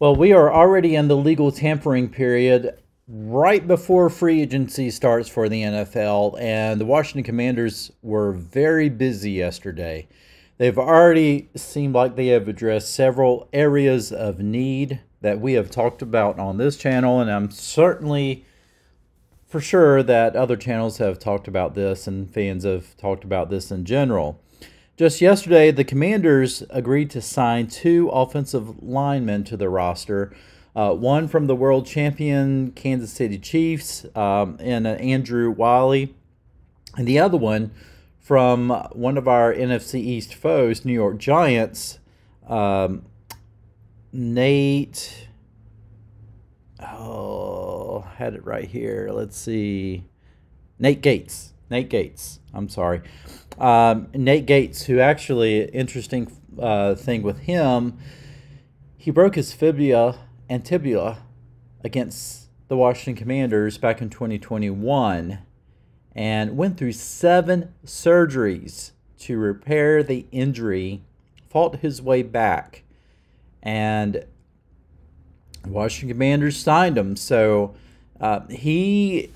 Well, we are already in the legal tampering period right before free agency starts for the NFL, and the Washington Commanders were very busy yesterday. They've already seemed like they have addressed several areas of need that we have talked about on this channel, and I'm certainly for sure that other channels have talked about this and fans have talked about this in general. Just yesterday, the Commanders agreed to sign two offensive linemen to the roster. Uh, one from the world champion Kansas City Chiefs um, and uh, Andrew Wylie, and the other one from one of our NFC East foes, New York Giants, um, Nate. Oh, had it right here. Let's see. Nate Gates. Nate Gates. I'm sorry. Um, Nate Gates, who actually, interesting uh, thing with him, he broke his fibula and tibia against the Washington Commanders back in 2021 and went through seven surgeries to repair the injury, fought his way back, and Washington Commanders signed him. So uh, he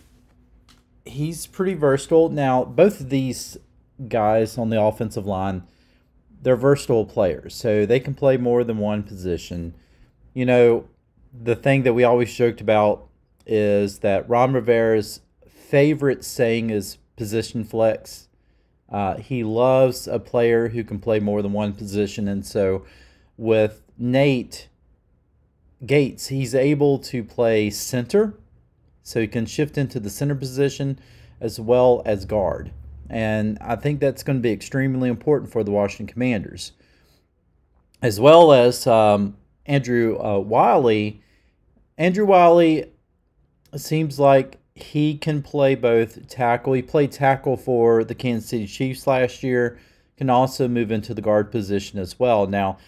he's pretty versatile. Now, both of these guys on the offensive line, they're versatile players, so they can play more than one position. You know, the thing that we always joked about is that Ron Rivera's favorite saying is position flex. Uh, he loves a player who can play more than one position, and so with Nate Gates, he's able to play center so he can shift into the center position as well as guard. And I think that's going to be extremely important for the Washington Commanders. As well as um, Andrew uh, Wylie. Andrew Wylie seems like he can play both tackle. He played tackle for the Kansas City Chiefs last year, can also move into the guard position as well. Now,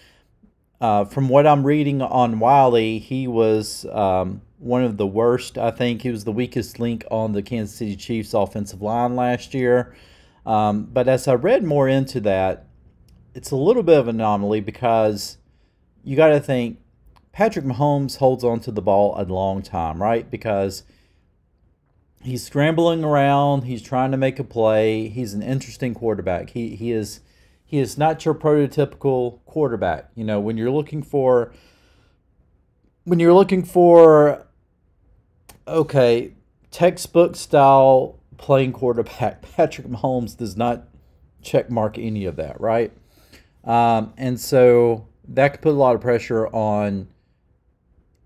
uh, from what I'm reading on Wylie, he was um, one of the worst. I think he was the weakest link on the Kansas City Chiefs offensive line last year. Um, but as I read more into that, it's a little bit of an anomaly because you got to think Patrick Mahomes holds on to the ball a long time, right? Because he's scrambling around, he's trying to make a play. He's an interesting quarterback. He he is he is not your prototypical quarterback. You know, when you're looking for when you're looking for okay, textbook style playing quarterback, Patrick Mahomes does not check mark any of that, right? Um, and so that could put a lot of pressure on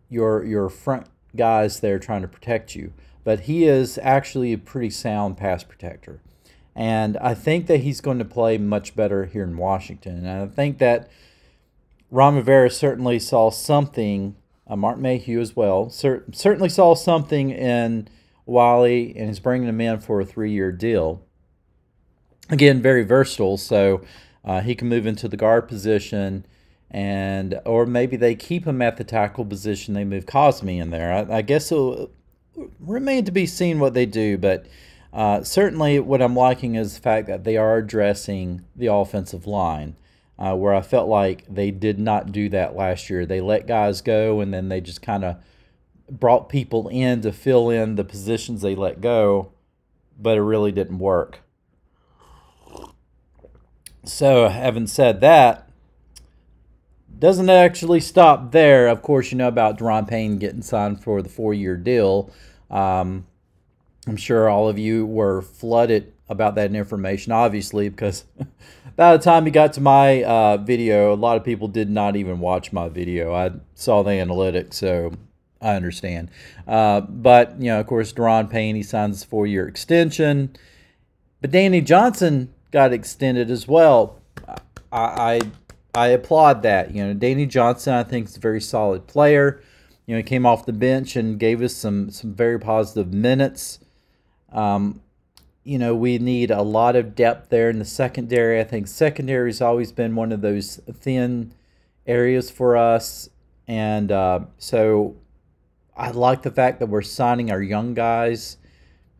your your front guys there trying to protect you. But he is actually a pretty sound pass protector. And I think that he's going to play much better here in Washington. And I think that Ron Rivera certainly saw something uh, Mark Mayhew as well. Cer- certainly saw something in Wylie and is bringing him in for a three year deal. Again, very versatile, so uh, he can move into the guard position, and or maybe they keep him at the tackle position. They move Cosmi in there. I, I guess it'll remain to be seen what they do, but. Uh, certainly, what I'm liking is the fact that they are addressing the offensive line uh, where I felt like they did not do that last year. They let guys go and then they just kind of brought people in to fill in the positions they let go, but it really didn't work. So, having said that, doesn't actually stop there. Of course, you know about Daron Payne getting signed for the four year deal. Um, I'm sure all of you were flooded about that information, obviously, because by the time you got to my uh, video, a lot of people did not even watch my video. I saw the analytics, so I understand. Uh, but, you know, of course, Daron Payne, he signs a four year extension. But Danny Johnson got extended as well. I, I, I applaud that. You know, Danny Johnson, I think, is a very solid player. You know, he came off the bench and gave us some some very positive minutes. Um, you know, we need a lot of depth there in the secondary. I think secondary has always been one of those thin areas for us. And uh, so I like the fact that we're signing our young guys.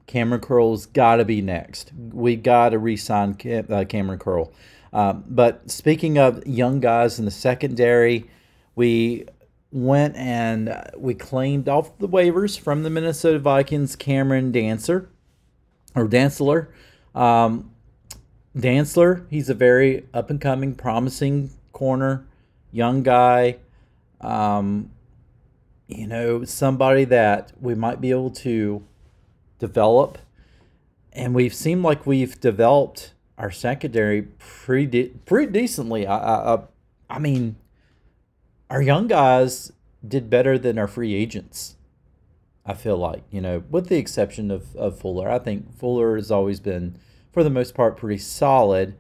Kamren Curl's got to be next. We got to re sign uh, Kamren Curl. Um, but speaking of young guys in the secondary, we went and we claimed off the waivers from the Minnesota Vikings Cameron Dancer or Dantzler. Um, Dantzler, he's a very up and coming, promising corner, young guy. Um, you know, somebody that we might be able to develop. And we've seemed like we've developed our secondary pretty de- pretty decently. I, I I mean, our young guys did better than our free agents. I feel like you know, with the exception of of Fuller. I think Fuller has always been, for the most part, pretty solid.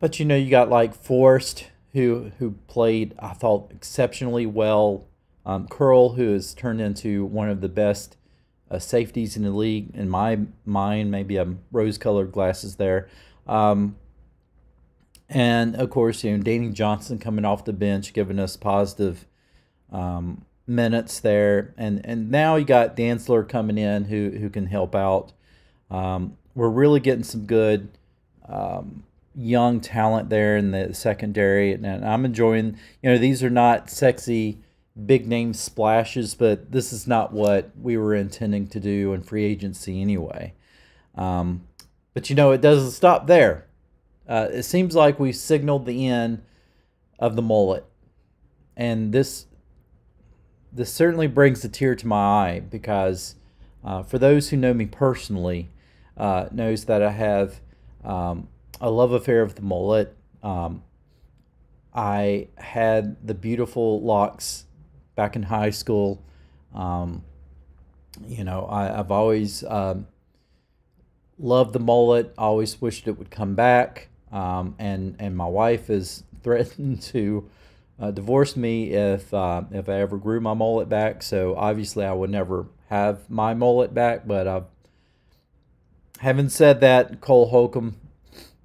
But you know, you got like Forrest, who who played I thought exceptionally well. Um, Curl, who has turned into one of the best uh, safeties in the league in my mind. Maybe I'm rose-colored glasses there. Um, and of course, you know, Danny Johnson coming off the bench, giving us positive um, minutes there, and and now you got Dantzler coming in who who can help out. Um, we're really getting some good um, young talent there in the secondary, and I'm enjoying. You know, these are not sexy big name splashes, but this is not what we were intending to do in free agency anyway. Um, but you know, it doesn't stop there. Uh, it seems like we signaled the end of the mullet, and this this certainly brings a tear to my eye because uh, for those who know me personally, uh, knows that I have um, a love affair with the mullet. Um, I had the beautiful locks back in high school. Um, you know, I, have always um, loved the mullet. Always wished it would come back. Um, and and my wife has threatened to uh, divorce me if uh, if I ever grew my mullet back. So obviously, I would never have my mullet back. But uh, having said that, Cole Holcomb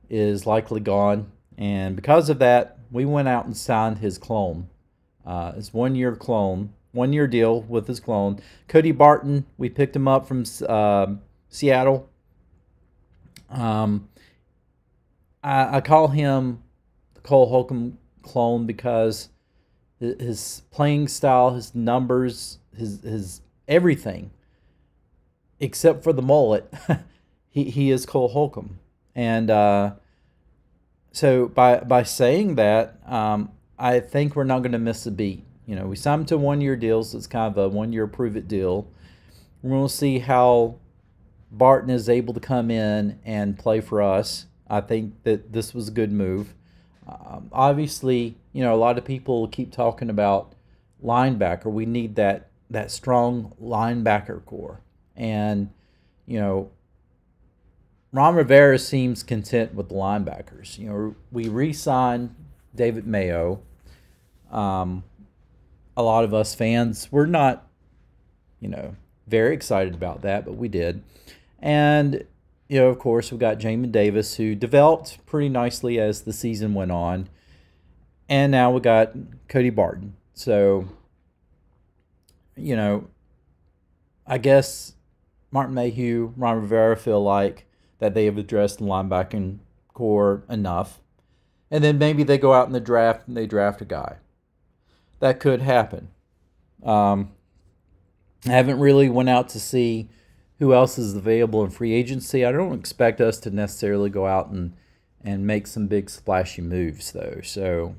is likely gone, and because of that, we went out and signed his clone. Uh, his one year clone, one year deal with his clone. Cody Barton, we picked him up from uh, Seattle. Um, I, I call him Cole Holcomb clone because his playing style, his numbers, his his everything, except for the mullet, he he is Cole Holcomb, and uh, so by by saying that, um, I think we're not going to miss a beat. You know, we signed him to one year deals. So it's kind of a one year prove it deal. We're going to see how Barton is able to come in and play for us. I think that this was a good move. Um, obviously, you know, a lot of people keep talking about linebacker. We need that that strong linebacker corps, and you know, Ron Rivera seems content with the linebackers. You know, we re-signed David Mayo. Um, a lot of us fans were not, you know, very excited about that, but we did. And, you know, of course, we've got Jamin Davis, who developed pretty nicely as the season went on. And now we got Cody Barton. So, you know, I guess Martin Mayhew, Ron Rivera feel like that they have addressed the linebacking corps enough. And then maybe they go out in the draft and they draft a guy that could happen. Um, I haven't really went out to see who else is available in free agency. I don't expect us to necessarily go out and and make some big splashy moves though. So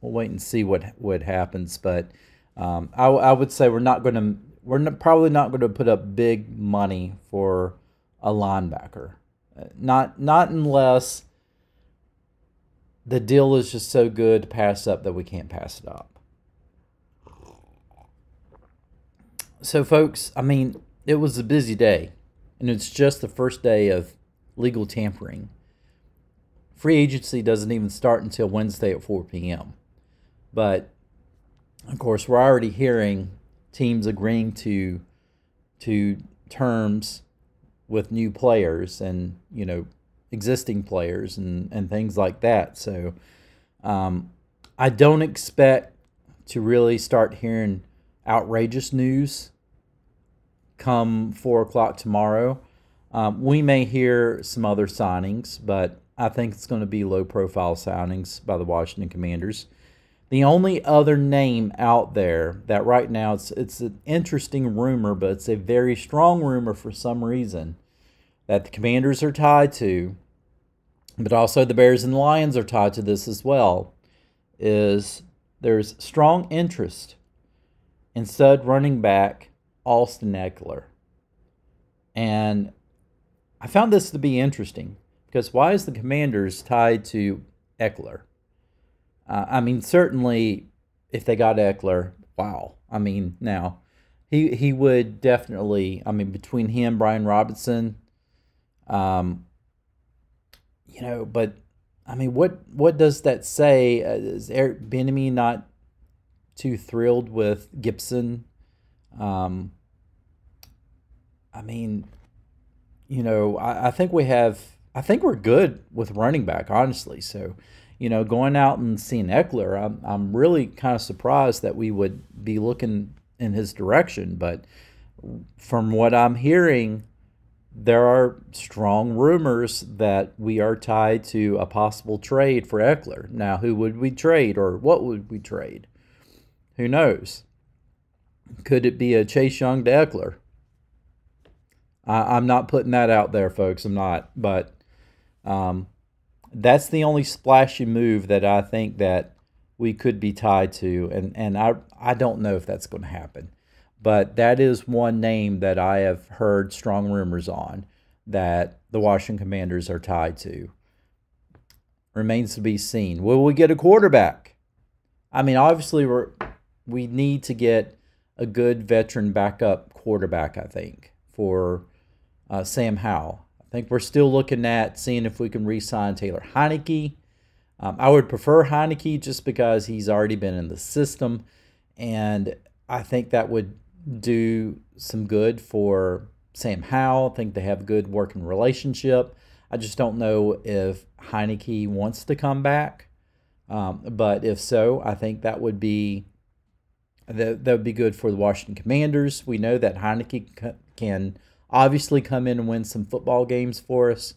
we'll wait and see what what happens. But um, I, I would say we're not going to we're not, probably not going to put up big money for a linebacker. Not not unless the deal is just so good to pass up that we can't pass it up. So, folks, I mean, it was a busy day, and it's just the first day of legal tampering. Free agency doesn't even start until Wednesday at 4 p.m. But, of course, we're already hearing teams agreeing to to terms with new players and you know existing players and and things like that. So um, I don't expect to really start hearing outrageous news come four o'clock tomorrow. Um, we may hear some other signings, but I think it's going to be low profile signings by the Washington Commanders. The only other name out there that right now it's it's an interesting rumor, but it's a very strong rumor for some reason that the Commanders are tied to, but also the Bears and Lions are tied to this as well. Is there's strong interest in stud running back Austin Ekeler. And I found this to be interesting because why is the Commanders tied to Ekeler? Uh, I mean, certainly if they got Ekeler, wow. I mean, now he he would definitely. I mean, between him, and Brian Robinson, um, you know, but I mean, what what does that say? Uh, is Eric Bieniemy not too thrilled with Gibson? Um, I mean, you know, I, I think we have. I think we're good with running back, honestly. So, you know, going out and seeing Ekeler, I'm, I'm really kind of surprised that we would be looking in his direction. But from what I'm hearing, there are strong rumors that we are tied to a possible trade for Ekeler. Now, who would we trade or what would we trade? Who knows? Could it be a Chase Young to Ekeler? I, am not putting that out there, folks. I'm not. But um, that's the only splashy move that I think that we could be tied to, and and I I don't know if that's going to happen, but that is one name that I have heard strong rumors on that the Washington Commanders are tied to. Remains to be seen. Will we get a quarterback? I mean, obviously we're we need to get a good veteran backup quarterback. I think for uh, Sam Howell. I think we're still looking at seeing if we can re-sign Taylor Heinicke. Um, I would prefer Heinicke just because he's already been in the system, and I think that would do some good for Sam Howell. I think they have a good working relationship. I just don't know if Heinicke wants to come back. Um, but if so, I think that would be that, that would be good for the Washington Commanders. We know that Heinicke can obviously come in and win some football games for us.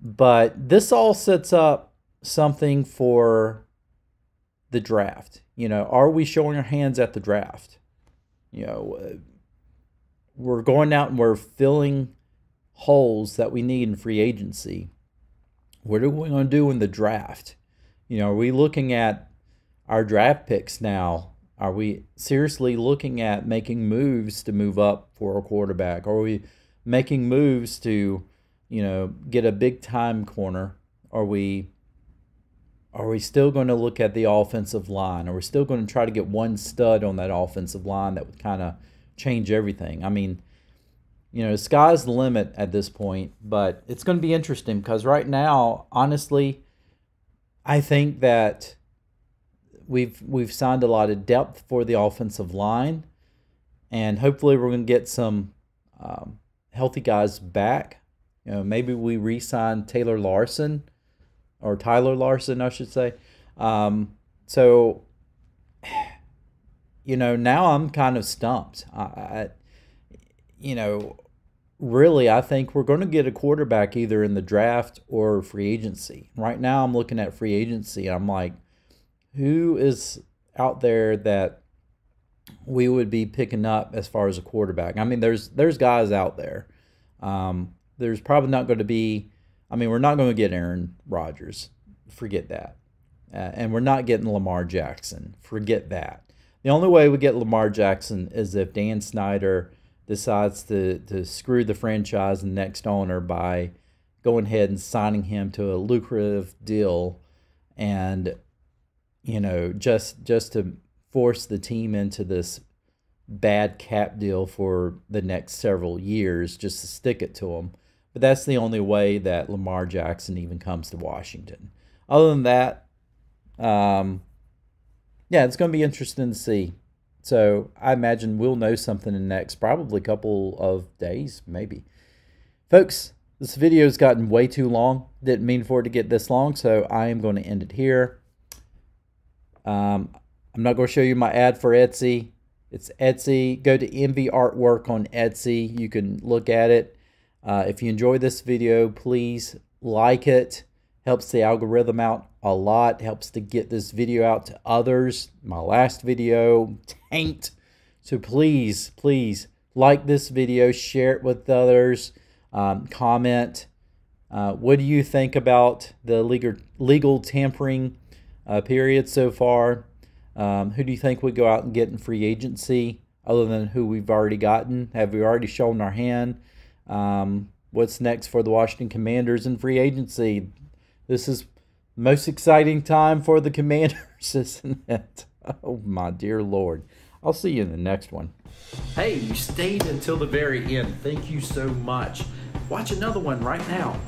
But this all sets up something for the draft. You know, are we showing our hands at the draft? You know, we're going out and we're filling holes that we need in free agency. What are we going to do in the draft? You know, are we looking at our draft picks now are we seriously looking at making moves to move up for a quarterback? Are we making moves to, you know, get a big time corner? Are we are we still going to look at the offensive line? Are we still going to try to get one stud on that offensive line that would kind of change everything? I mean, you know, sky's the limit at this point, but it's going to be interesting because right now, honestly, I think that we've we've signed a lot of depth for the offensive line, and hopefully we're going to get some um, healthy guys back. You know, maybe we re-sign Taylor Larsen or Tyler Larsen, I should say. Um, so, you know, now I'm kind of stumped. I, I, you know, really, I think we're going to get a quarterback either in the draft or free agency. Right now, I'm looking at free agency. I'm like, who is out there that we would be picking up as far as a quarterback? I mean, there's there's guys out there. Um, there's probably not going to be. I mean, we're not going to get Aaron Rodgers. Forget that. Uh, and we're not getting Lamar Jackson. Forget that. The only way we get Lamar Jackson is if Dan Snyder decides to, to screw the franchise and next owner by going ahead and signing him to a lucrative deal and you know, just just to force the team into this bad cap deal for the next several years, just to stick it to them. But that's the only way that Lamar Jackson even comes to Washington. Other than that, um, yeah, it's going to be interesting to see. So I imagine we'll know something in the next probably couple of days, maybe. Folks, this video has gotten way too long. Didn't mean for it to get this long, so I am going to end it here. Um, I'm not going to show you my ad for Etsy. It's Etsy. Go to Envy Artwork on Etsy. You can look at it. Uh, if you enjoy this video, please like it. helps the algorithm out a lot, helps to get this video out to others. My last video tanked. So please, please like this video, share it with others, um, comment. Uh, what do you think about the legal, legal tampering uh, period so far? Um, who do you think would go out and get in free agency other than who we've already gotten? Have we already shown our hand? Um, what's next for the Washington Commanders in free agency? This is most exciting time for the Commanders, isn't it? Oh, my dear Lord. I'll see you in the next one. Hey, you stayed until the very end. Thank you so much. Watch another one right now.